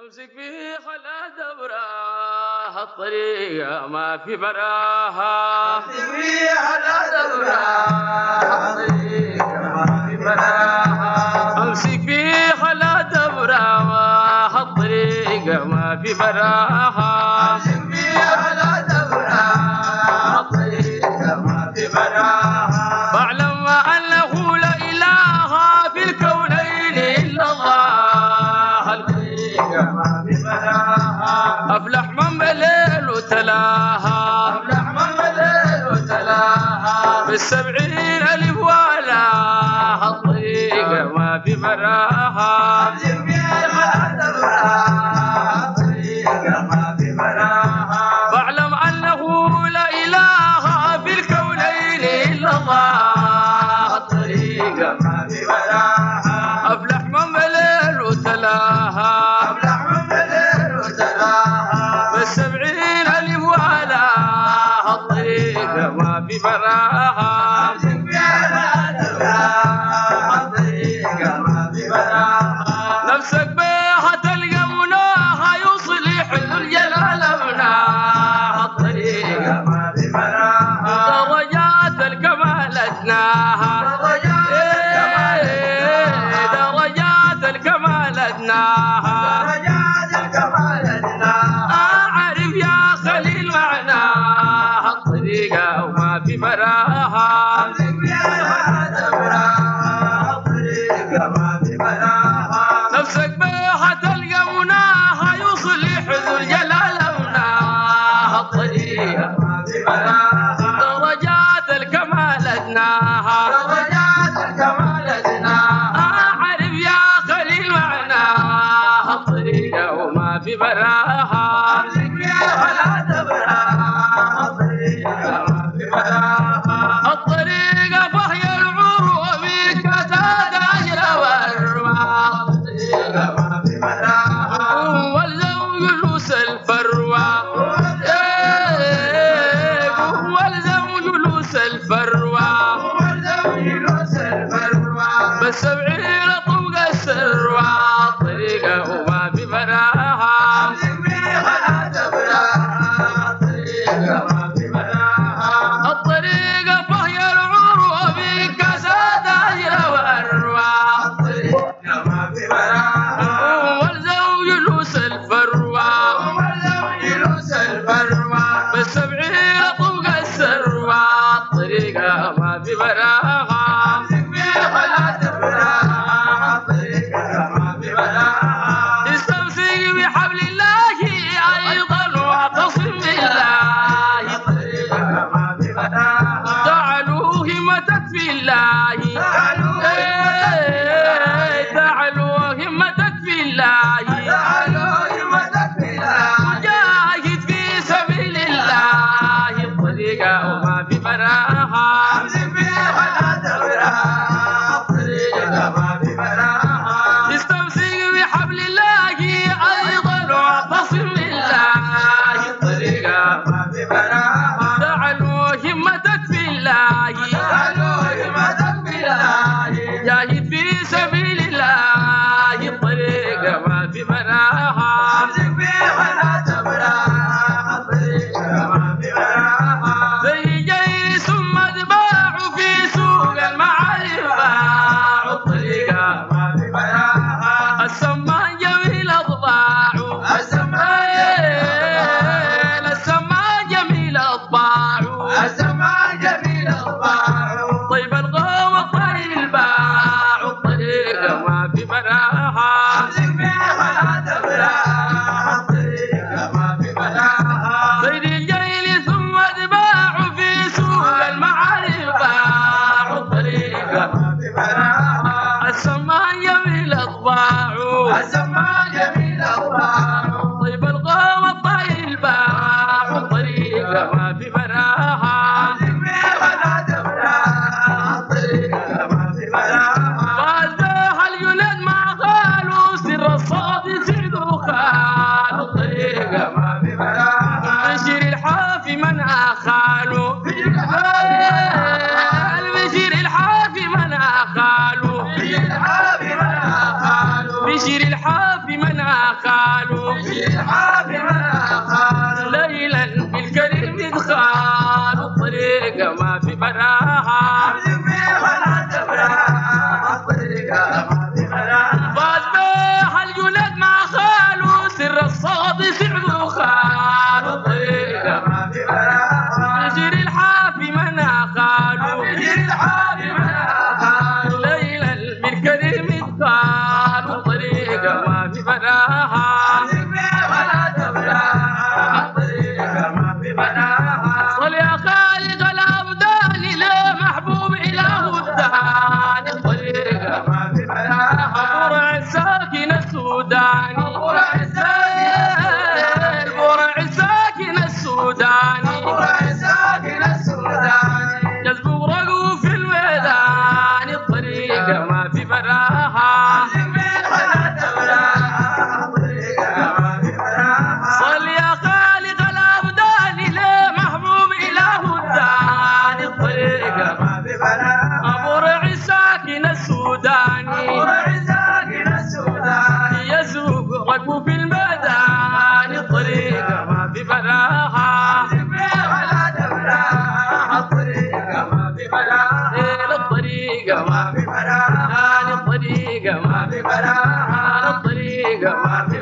أمسك به خلا دوراها الطريق ما في براها. أمسك به خلا دوراها الطريقة ما في براها. أمسك به خلا دوراها الطريقة ما في براها. في بالسبعين ألف ولا الطريق ما في مراها. فاعلم أنه لا إله في الكونين إلا الله. الطريق ما في مراها. أفلح من بلل وتلاها. أفلح من بلل وتلاها. بالسبعين な。همتت إيه، في الله. تعلو همتت في الله. جاهد في سبيل الله. الطريق some طيب القهوة الطيبة عن طريقها ما في منام Aduh. في